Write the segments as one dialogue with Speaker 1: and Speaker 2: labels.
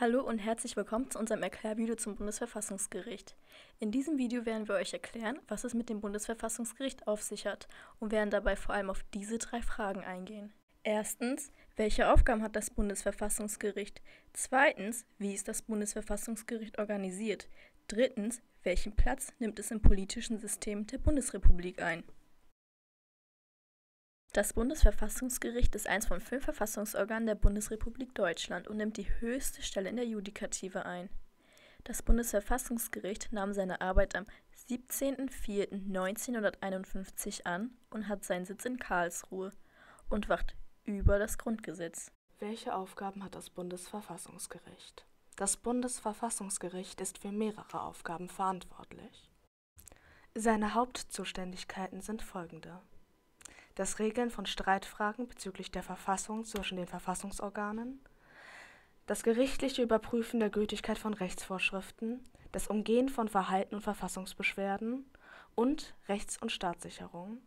Speaker 1: Hallo und herzlich willkommen zu unserem Erklärvideo zum Bundesverfassungsgericht. In diesem Video werden wir euch erklären, was es mit dem Bundesverfassungsgericht auf sich hat und werden dabei vor allem auf diese drei Fragen eingehen. Erstens, welche Aufgaben hat das Bundesverfassungsgericht? Zweitens, wie ist das Bundesverfassungsgericht organisiert? Drittens, welchen Platz nimmt es im politischen System der Bundesrepublik ein? Das Bundesverfassungsgericht ist eins von fünf Verfassungsorganen der Bundesrepublik Deutschland und nimmt die höchste Stelle in der Judikative ein. Das Bundesverfassungsgericht nahm seine Arbeit am 17.04.1951 an und hat seinen Sitz in Karlsruhe und wacht über das Grundgesetz.
Speaker 2: Welche Aufgaben hat das Bundesverfassungsgericht? Das Bundesverfassungsgericht ist für mehrere Aufgaben verantwortlich. Seine Hauptzuständigkeiten sind folgende das Regeln von Streitfragen bezüglich der Verfassung zwischen den Verfassungsorganen, das gerichtliche Überprüfen der Gültigkeit von Rechtsvorschriften, das Umgehen von Verhalten und Verfassungsbeschwerden und Rechts- und Staatssicherung.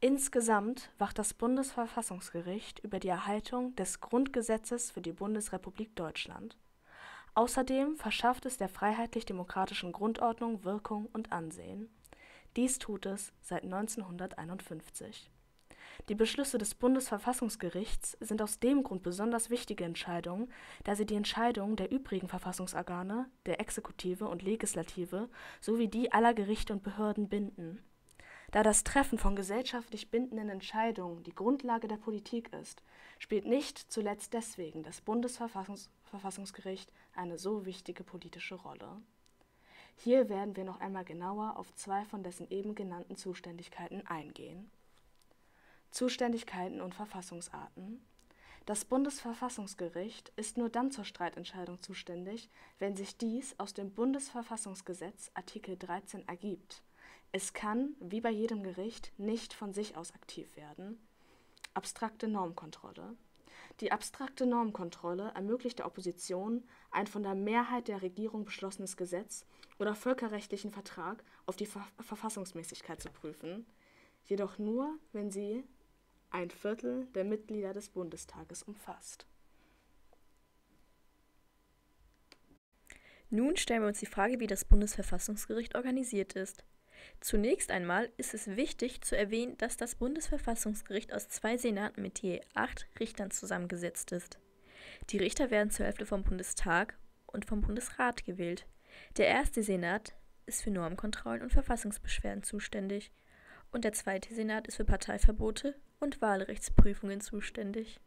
Speaker 2: Insgesamt wacht das Bundesverfassungsgericht über die Erhaltung des Grundgesetzes für die Bundesrepublik Deutschland. Außerdem verschafft es der freiheitlich-demokratischen Grundordnung Wirkung und Ansehen dies tut es seit 1951. Die Beschlüsse des Bundesverfassungsgerichts sind aus dem Grund besonders wichtige Entscheidungen, da sie die Entscheidungen der übrigen Verfassungsorgane, der Exekutive und Legislative sowie die aller Gerichte und Behörden binden. Da das Treffen von gesellschaftlich bindenden Entscheidungen die Grundlage der Politik ist, spielt nicht zuletzt deswegen das Bundesverfassungsgericht eine so wichtige politische Rolle hier werden wir noch einmal genauer auf zwei von dessen eben genannten Zuständigkeiten eingehen. Zuständigkeiten und Verfassungsarten Das Bundesverfassungsgericht ist nur dann zur Streitentscheidung zuständig, wenn sich dies aus dem Bundesverfassungsgesetz Artikel 13 ergibt. Es kann, wie bei jedem Gericht, nicht von sich aus aktiv werden. Abstrakte Normkontrolle die abstrakte Normkontrolle ermöglicht der Opposition, ein von der Mehrheit der Regierung beschlossenes Gesetz oder völkerrechtlichen Vertrag auf die Ver Verfassungsmäßigkeit zu prüfen, jedoch nur, wenn sie ein Viertel der Mitglieder des Bundestages umfasst.
Speaker 1: Nun stellen wir uns die Frage, wie das Bundesverfassungsgericht organisiert ist. Zunächst einmal ist es wichtig zu erwähnen, dass das Bundesverfassungsgericht aus zwei Senaten mit je acht Richtern zusammengesetzt ist. Die Richter werden zur Hälfte vom Bundestag und vom Bundesrat gewählt. Der erste Senat ist für Normkontrollen und Verfassungsbeschwerden zuständig und der zweite Senat ist für Parteiverbote und Wahlrechtsprüfungen zuständig.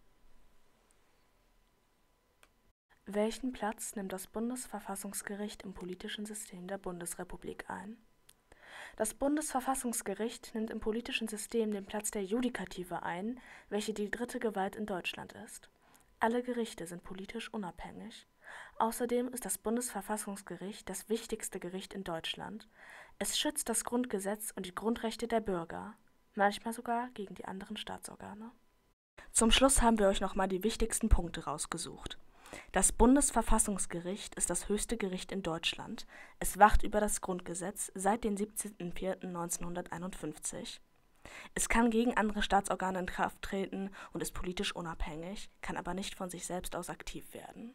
Speaker 2: Welchen Platz nimmt das Bundesverfassungsgericht im politischen System der Bundesrepublik ein? Das Bundesverfassungsgericht nimmt im politischen System den Platz der Judikative ein, welche die dritte Gewalt in Deutschland ist. Alle Gerichte sind politisch unabhängig. Außerdem ist das Bundesverfassungsgericht das wichtigste Gericht in Deutschland. Es schützt das Grundgesetz und die Grundrechte der Bürger, manchmal sogar gegen die anderen Staatsorgane. Zum Schluss haben wir euch nochmal die wichtigsten Punkte rausgesucht. Das Bundesverfassungsgericht ist das höchste Gericht in Deutschland. Es wacht über das Grundgesetz seit dem 17.04.1951. Es kann gegen andere Staatsorgane in Kraft treten und ist politisch unabhängig, kann aber nicht von sich selbst aus aktiv werden